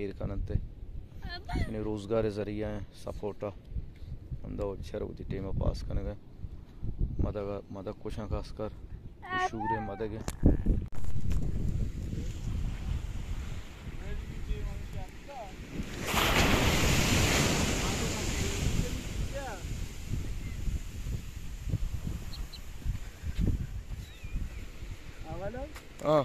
ඒර්කනන්තේ ඉනි රෝස්ගාරය සරියය supporter අන්ද ඔච්චර උදිටේම pass කනක මදග මදක් කොෂණ කාස්කර් ශූරය මදග ආ